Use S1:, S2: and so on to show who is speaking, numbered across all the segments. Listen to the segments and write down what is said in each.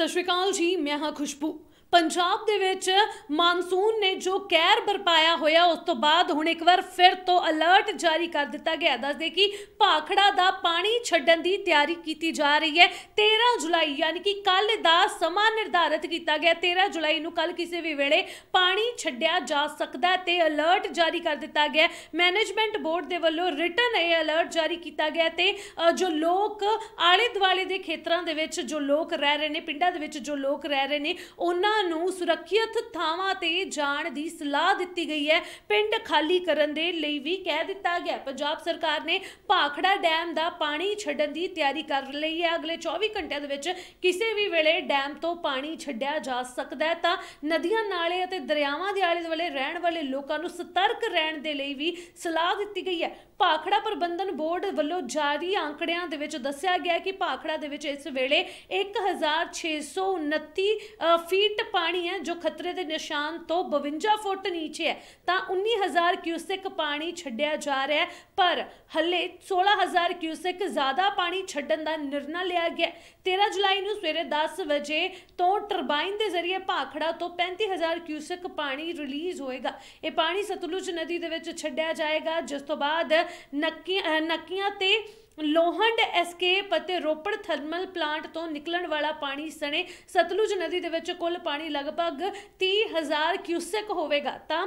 S1: ਸਤਿ ਸ਼੍ਰੀ ਅਕਾਲ ਜੀ ਮੈਂ ਹਾਂ ਖੁਸ਼ਬੂ। ਪੰਜਾਬ ਦੇ ਵਿੱਚ ਮਾਨਸੂਨ ਨੇ ਜੋ ਕਹਿਰ ਬਰਪਾਇਆ ਹੋਇਆ, ਉਸ ਤੋਂ ਬਾਅਦ ਹੁਣ ਇੱਕ ਵਾਰ ਫਿਰ ਤੋਂ ਅਲਰਟ ਜਾਰੀ ਕਰ ਦਿੱਤਾ ਗਿਆ। ਦੱਸਦੇ ਕਿ ਭਾਖੜਾ ਦਾ ਪਾਣੀ ਛੱਡਣ ਦੀ ਤਿਆਰੀ ਕੀਤੀ ਜਾ ਰਹੀ ਹੈ। 13 ਜੁਲਾਈ, ਯਾਨੀ ਕਿ ਕੱਲ ਦਾ ਸਮਾਂ ਨਿਰਧਾਰਿਤ ਕੀਤਾ ਗਿਆ। 13 ਜੁਲਾਈ ਨੂੰ ਕੱਲ ਕਿਸੇ ਵੀ ਵੇਲੇ ਪਾਣੀ ਛੱਡਿਆ ਜਾ ਸਕਦਾ ਹੈ ਤੇ ਅਲਰਟ ਜਾਰੀ ਕਰ ਦਿੱਤਾ ਗਿਆ ਮੈਨੇਜਮੈਂਟ ਬੋਰਡ ਦੇ ਵੱਲੋਂ ਰਿਟਨ ਇਹ ਅਲਰਟ ਜਾਰੀ ਕੀਤਾ ਗਿਆ ਤੇ ਜੋ ਲੋਕ ਆਲੇ ਦੁਆਲੇ ਦੇ ਖੇਤਰਾਂ ਦੇ ਵਿੱਚ ਜੋ ਲੋਕ ਰਹਿ ਰਹੇ ਨੇ, ਪਿੰਡਾਂ ਦੇ ਵਿੱਚ ਜੋ ਲੋਕ ਰਹਿ ਰਹੇ ਨੇ, ਉਹਨਾਂ ਨੂੰ ਸੁਰੱਖਿਅਤ ਥਾਵਾਂ ਤੇ ਜਾਣ ਦੀ ਸਲਾਹ ਦਿੱਤੀ ਗਈ ਹੈ। ਪਿੰਡ ਖਾਲੀ ਕਰਨ ਦੇ ਲਈ ਵੀ ਕਹਿ ਦਿੱਤਾ ਗਿਆ। ਪੰਜਾਬ ਸਰਕਾਰ ਨੇ ਭਾਖੜਾ ਡੈਮ ਦਾ ਪਾਣੀ ਛੱਡਣ ਦੀ ਤਿਆਰੀ ਕਰ ਲਈ ਹੈ। ਅਗਲੇ 24 ਘੰਟਿਆਂ ਦੇ ਵਿੱਚ ਕਿਸੇ ਵੀ ਵੇਲੇ ਡੈਮ ਤੋਂ ਪਾਣੀ ਛੱਡਿਆ ਜਾ ਸਕਦਾ ਹੈ। ਤਾਂ ਨਦੀਆਂ ਨਾਲੇ ਅਤੇ ਦਰਿਆਵਾਂ ਦੇ ਆਲੇ ਦੁਆਲੇ ਰਹਿਣ ਵਾਲੇ ਲੋਕਾਂ ਨੂੰ ਸਤਰਕ ਰਹਿਣ ਦੇ ਲਈ ਵੀ ਸਲਾਹ ਦਿੱਤੀ ਗਈ ਹੈ। ਭਾਖੜਾ ਪ੍ਰਬੰਧਨ ਬੋਰਡ ਵੱਲੋਂ ਜਾਰੀ ਆંકੜਿਆਂ ਦੇ ਵਿੱਚ ਦੱਸਿਆ ਗਿਆ ਕਿ ਭਾਖੜਾ ਦੇ ਵਿੱਚ ਇਸ ਵੇਲੇ 1629 ਅ, ਫੀਟ ਪਾਣੀ ਹੈ ਜੋ ਖਤਰੇ ਦੇ ਨਿਸ਼ਾਨ ਤੋਂ 52 ਫੁੱਟ ਨੀਚੇ ਹੈ, ਤਾਂ 19000 ਕਿਊਸੈਕ ਪਾਣੀ ਛੱਡਿਆ ਜਾ ਰਿਹਾ ਹੈ, ਪਰ ਹੱਲੇ 16000 ਕਿਊਸੈਕ ਜ਼ਿਆਦਾ ਪਾਣੀ ਛੱਡਣ ਦਾ ਨਿਰਣਾ ਲਿਆ ਗਿਆ ਹੈ। 13 ਜੁਲਾਈ ਨੂੰ ਸਵੇਰੇ 10 ਵਜੇ ਤੋਂ ਟਰਬਾਈਨ ਦੇ ਜ਼ਰੀਏ ਭਾਖੜਾ ਤੋਂ 35000 ਕਿਊਸੈਕ ਪਾਣੀ ਰਿਲੀਜ਼ ਹੋਏਗਾ ਇਹ ਪਾਣੀ ਸਤਲੁਜ ਨਦੀ ਦੇ ਵਿੱਚ ਛੱਡਿਆ ਜਾਏਗਾ, ਜਿਸ ਤੋਂ ਬਾਅਦ ਨੱਕੀ- ਨੱਕੀਆਂ ਤੇ ਲੋਹੰਡ ਐਸਕੇਪ ਅਤੇ ਰੋਪੜ ਥਰਮਲ ਪਲਾਂਟ ਤੋਂ ਨਿਕਲਣ ਵਾਲਾ ਪਾਣੀ ਸਣੇ ਸਤਲੁਜ ਨਦੀ ਦੇ ਵਿੱਚ ਕੁੱਲ ਪਾਣੀ ਲਗਭਗ 30000 ਕਿਊਸੈਕ ਹੋਵੇਗਾ। ਤਾਂ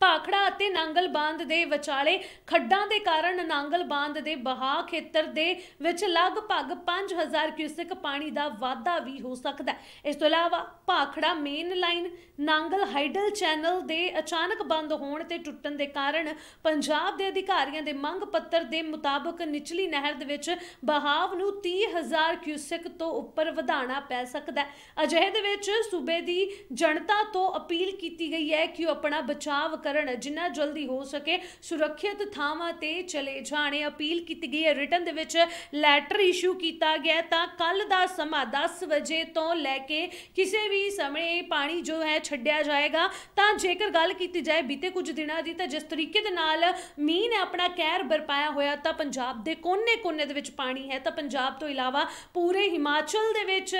S1: ਭਾਖੜਾ ਅਤੇ ਨਾਂਗਲ ਬਾਂਧ ਦੇ ਵਿਚਾਲੇ ਖੱਡਾਂ ਦੇ ਕਾਰਨ ਨਾਂਗਲ ਬਾਂਧ ਦੇ ਬਹਾਅ ਖੇਤਰ ਦੇ ਵਿੱਚ ਲਗਭਗ 5000 ਕਿਊਸੈਕ ਪਾਣੀ ਦਾ ਵਾਧਾ ਵੀ ਹੋ ਸਕਦਾ ਹੈ। ਇਸ ਤੋਂ ਇਲਾਵਾ Bhakra main line Nangal hydel channel ਦੇ ਅਚਾਨਕ ਬੰਦ ਹੋਣ ਤੇ ਟੁੱਟਣ ਦੇ ਕਾਰਨ ਪੰਜਾਬ ਦੇ ਅਧਿਕਾਰੀਆਂ ਦੇ ਮੰਗ ਪੱਤਰ ਦੇ ਮੁਤਾਬਕ ਨਿਚਲੀ ਨਹਿਰ ਦੇ ਵਿੱਚ ਬਹਾਵ ਨੂੰ 30000 ਕਿਊਸੈਕ ਤੋਂ ਉੱਪਰ ਵਧਾਉਣਾ ਪੈ ਸਕਦਾ ਹੈ। ਅਜਿਹੇ ਦੇ ਵਿੱਚ ਸੂਬੇ ਦੀ ਜਨਤਾ ਤੋਂ ਅਪੀਲ ਕੀਤੀ ਗਈ ਹੈ ਕਿ ਉਹ ਆਪਣਾ ਬਚਾਅ ਕਰਨ ਜਿੰਨਾ ਜਲਦੀ ਹੋ ਸਕੇ ਸੁਰੱਖਿਅਤ ਥਾਵਾਂ ਤੇ ਚਲੇ ਜਾਣੇ। ਅਪੀਲ ਕੀਤੀ ਗਈ ਹੈ। ਰਿਟਨ ਦੇ ਵਿੱਚ ਲੈਟਰ ਇਸ਼ੂ ਕੀਤਾ ਗਿਆ ਤਾਂ ਕੱਲ ਦਾ ਸਮਾਂ 10 ਵਜੇ ਤੋਂ ਲੈ ਕੇ ਕਿਸੇ ਵੀ ਸਮੇਂ ਪਾਣੀ ਜੋ ਹੈ ਛੱਡਿਆ ਜਾਏਗਾ। ਤਾਂ ਜੇਕਰ ਗੱਲ ਕੀਤੀ ਜਾਏ ਬੀਤੇ ਕੁਝ ਦਿਨਾਂ ਦੀ ਤਾਂ ਜਿਸ ਤਰੀਕੇ ਦੇ ਨਾਲ ਮੀਂਹ ਨੇ ਆਪਣਾ ਕਹਿਰ ਬਰਪਾਇਆ ਹੋਇਆ ਤਾਂ ਪੰਜਾਬ ਦੇ ਕੋਨੇ-ਕੋਨੇ ਦੇ ਵਿੱਚ ਪਾਣੀ ਹੈ। ਤਾਂ ਪੰਜਾਬ ਤੋਂ ਇਲਾਵਾ ਪੂਰੇ ਹਿਮਾਚਲ ਦੇ ਵਿੱਚ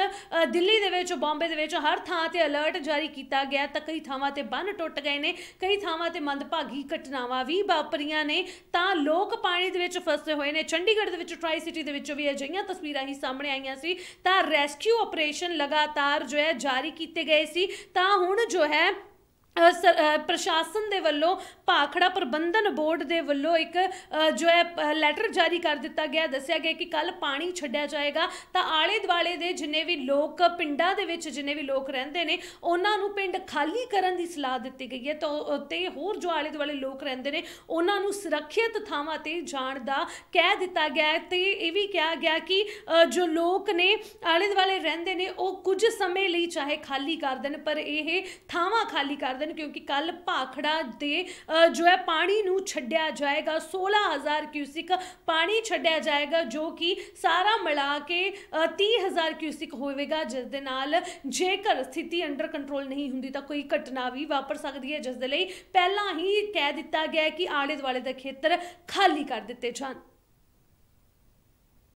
S1: ਦਿੱਲੀ ਦੇ ਵਿੱਚ, ਬੰਬੇ ਦੇ ਵਿੱਚ ਹਰ ਥਾਂ ਤੇ ਅਲਰਟ ਜਾਰੀ ਕੀਤਾ ਗਿਆ ਤਾਂ ਕਈ ਥਾਵਾਂ ਤੇ ਬੰਨ ਟੁੱਟ ਗਏ ਨੇ। ਕਈ ਥਾਵਾਂ ਤੇ ਮੰਦਭਾਗੀ ਘਟਨਾਵਾਂ ਵੀ ਵਾਪਰੀਆਂ ਨੇ, ਤਾਂ ਲੋਕ ਪਾਣੀ ਦੇ ਵਿੱਚ ਫਸੇ ਹੋਏ ਨੇ। ਚੰਡੀਗੜ੍ਹ ਦੇ ਵਿੱਚ ਟਰਾਈ ਸਿਟੀ ਦੇ ਵਿੱਚੋਂ ਵੀ ਅਜਿਹੀਆਂ ਤਸਵੀਰਾਂ ਹੀ ਸਾਹਮਣੇ ਆਈਆਂ ਸੀ। ਤਾਂ ਰੈਸਕਿਊ ਆਪਰੇਸ਼ਨ ਲਗਾਤਾਰ ਜੋ ਹੈ ਜਾਰੀ ਕੀਤੇ ਗਏ ਸੀ। ਤਾਂ ਹੁਣ ਜੋ ਹੈ ਪ੍ਰਸ਼ਾਸਨ ਦੇ ਵੱਲੋਂ ਭਾਖੜਾ ਪ੍ਰਬੰਧਨ ਬੋਰਡ ਦੇ ਵੱਲੋਂ ਇੱਕ ਜੋ ਹੈ ਲੈਟਰ ਜਾਰੀ ਕਰ ਦਿੱਤਾ ਗਿਆ। ਦੱਸਿਆ ਗਿਆ ਕਿ ਕੱਲ ਪਾਣੀ ਛੱਡਿਆ ਜਾਏਗਾ। ਤਾਂ ਆਲੇ ਦੁਆਲੇ ਦੇ ਜਿੰਨੇ ਵੀ ਲੋਕ, ਪਿੰਡਾਂ ਦੇ ਵਿੱਚ ਜਿੰਨੇ ਵੀ ਲੋਕ ਰਹਿੰਦੇ ਨੇ, ਉਹਨਾਂ ਨੂੰ ਪਿੰਡ ਖਾਲੀ ਕਰਨ ਦੀ ਸਲਾਹ ਦਿੱਤੀ ਗਈ ਹੈ। ਤਾਂ ਤੇ ਹੋਰ ਜੋ ਆਲੇ ਦੁਆਲੇ ਲੋਕ ਰਹਿੰਦੇ ਨੇ, ਉਹਨਾਂ ਨੂੰ ਸੁਰੱਖਿਅਤ ਥਾਵਾਂ ਤੇ ਜਾਣ ਦਾ ਕਹਿ ਦਿੱਤਾ ਗਿਆ ਹੈ। ਤੇ ਇਹ ਵੀ ਕਿਹਾ ਗਿਆ ਕਿ ਜੋ ਲੋਕ ਨੇ ਆਲੇ ਦੁਆਲੇ ਰਹਿੰਦੇ ਨੇ, ਉਹ ਕੁਝ ਸਮੇਂ ਲਈ ਚਾਹੇ ਖਾਲੀ ਕਰ ਦੇਣ, ਪਰ ਇਹ ਥਾਵਾਂ ਖਾਲੀ ਕਰ ਦੇਣ ਕਿਉਂਕਿ ਕੱਲ ਭਾਖੜਾ ਦੇ ਜੋ ਹੈ ਪਾਣੀ ਨੂੰ ਛੱਡਿਆ ਜਾਏਗਾ 16000 ਕਿਊਸਿਕ ਪਾਣੀ ਛੱਡਿਆ ਜਾਏਗਾ ਜੋ ਕਿ ਸਾਰਾ ਮਿਲਾ ਕੇ ਅ, 30000 ਕਿਊਸਿਕ ਹੋਵੇਗਾ ਜਿਸ ਦੇ ਨਾਲ ਜੇਕਰ ਸਥਿਤੀ ਅੰਡਰ ਕੰਟਰੋਲ ਨਹੀਂ ਹੁੰਦੀ ਤਾਂ ਕੋਈ ਘਟਨਾ ਵੀ ਵਾਪਰ ਸਕਦੀ ਹੈ ਜਿਸ ਦੇ ਲਈ ਪਹਿਲਾਂ ਹੀ ਕਹਿ ਦਿੱਤਾ ਗਿਆ ਕਿ ਆਲੇ ਦੁਆਲੇ ਦੇ ਖੇਤਰ ਖਾਲੀ ਕਰ ਦਿੱਤੇ ਜਾਣ।